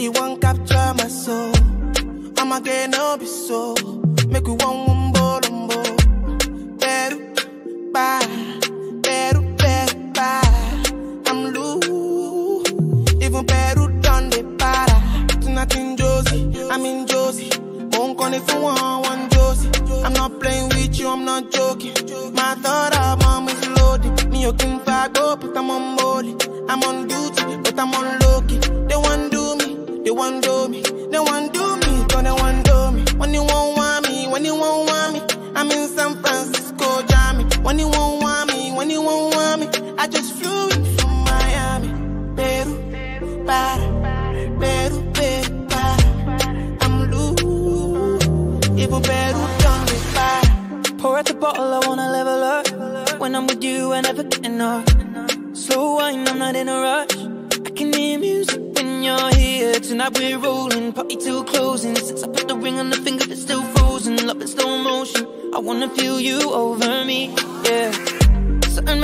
you won't capture my soul. I'ma get no be so. Make we one one ball. Better, bye. Better, better, bye. I'm loose. Even better done the para. Tonight in Josie, I'm in Josie. Won't call it for one, one Josie. I'm not playing with you, I'm not joking. My thought of mom is loaded. Me, you can fuck up, but I'm on When you won't want me, when you won't want me, I just flew in from Miami. Peru, para, Peru, Peru, para. I'm loose, even Peru done me para. Pour out the bottle, I wanna level up. When I'm with you, I never get enough. Slow wine, I'm not in a rush. I can hear music when you're here. Tonight we're rolling, party till closing. Since I put the ring on the finger, it's still frozen. Love in slow motion. I wanna feel you over me,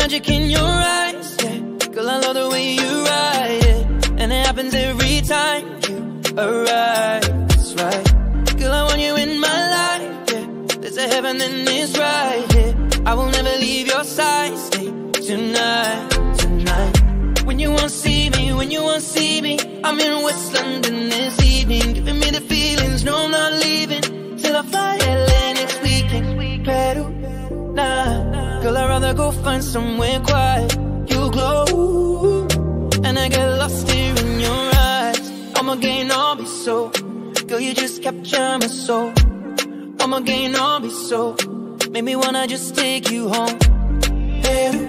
magic in your eyes, yeah. Girl, I love the way you ride it. And it happens every time you arrive. That's right. Girl, I want you in my life, yeah. There's a heaven and it's right here. I will never leave your side. Stay tonight, tonight. When you won't see me, when you won't see me, I'm in West London this evening, giving me the feelings. No, I'm not leaving till I fly LA next weekend. I'd rather go find somewhere quiet. You glow, and I get lost here in your eyes. I'ma gain all be so, girl, you just capture my soul. I'ma gain all be so, make me wanna just take you home. Peru,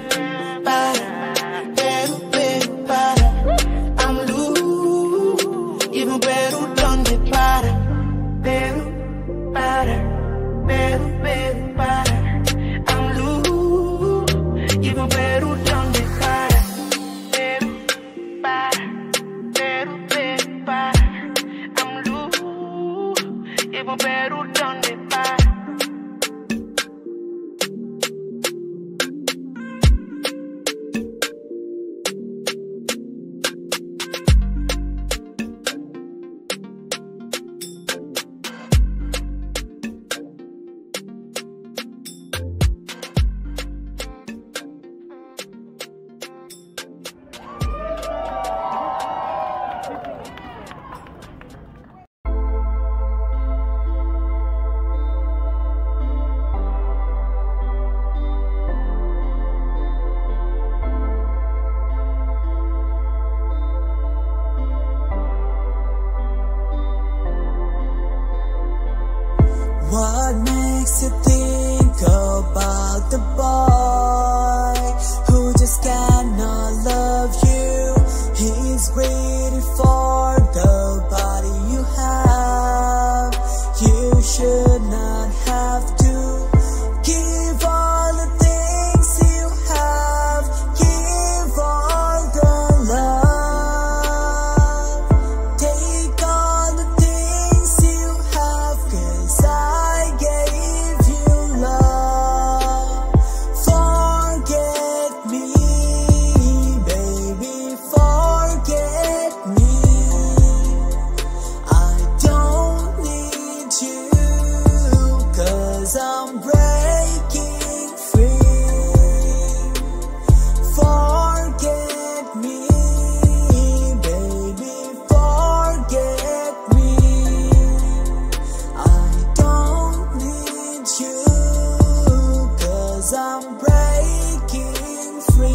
breaking free.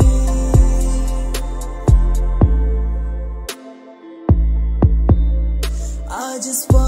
I just wanna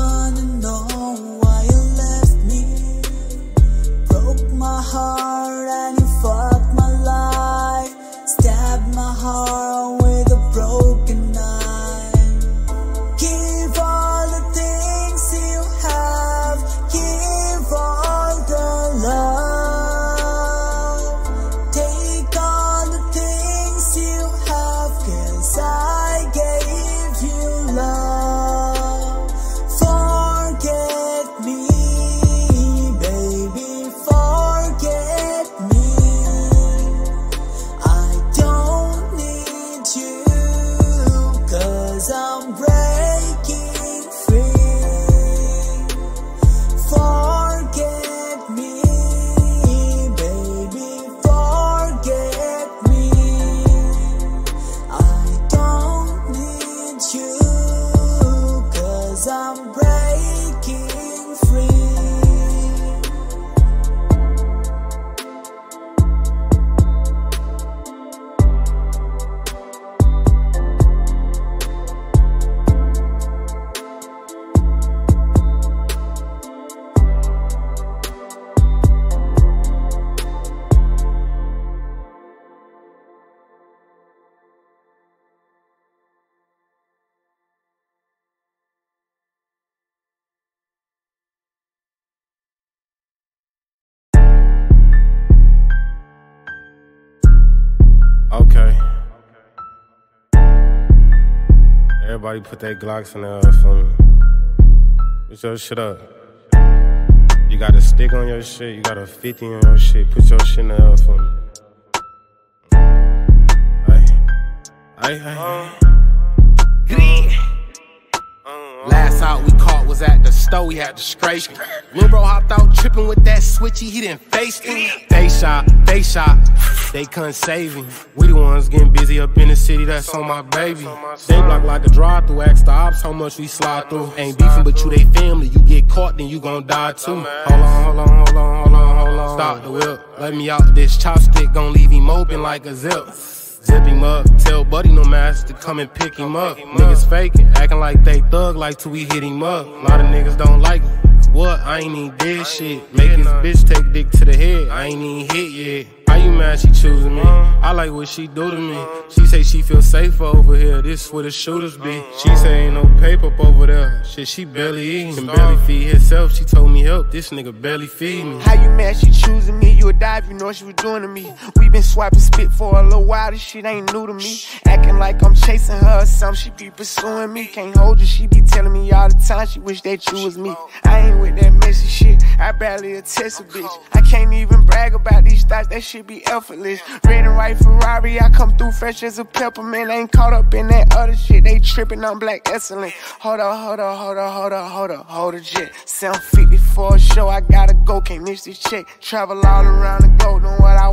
Okay. Everybody put their Glocks in their phone. Um, put your shit up. You got a stick on your shit, you got a 50 on your shit. Put your shit in the phone. for. Um. Hey. Hey, hey. Last out, we call caught was at the store, we had disgrace. Lil bro hopped out tripping with that switchy, he didn't face it. They shot, they shot, they couldn't save him. We the ones getting busy up in the city, that's on my baby. They block like a drive through, ask the ops how much we slide through. Ain't beefing, but you they family. You get caught, then you gon' die too. Hold on, hold on, hold on, hold on, hold on. Stop the whip, let me out this chopstick, gon' leave him open like a zip. Zip him up, tell Buddy no mask to come and pick him up. Niggas faking, acting like they thug like till we hit him up. A lot of niggas don't like me. What? I ain't even did shit. Make his bitch take dick to the head. I ain't even hit yet. How you mad she choosing me? I like what she do to me. She say she feel safer over here. This where the shooters be. She say ain't no paper up over there. Shit, she barely eating. Can barely feed herself. She told me help. This nigga barely feed me. How you mad she choosing me? You a dive, you know what she was doing to me. We been swiping spit for a little while, this shit ain't new to me. Acting like I'm chasing her or something, she be pursuing me. Can't hold you, she be telling me all the time she wish that you was me. I ain't with that messy shit, I barely a test a bitch. I can't even brag about these thoughts, that shit be effortless. Red and white Ferrari, I come through fresh as a peppermint. Ain't caught up in that other shit, they tripping on black excellent. Hold up, hold up, hold up, hold up, hold up, hold a jet. 750 for a show, I gotta go, can't miss this check. Travel all around the globe, know what I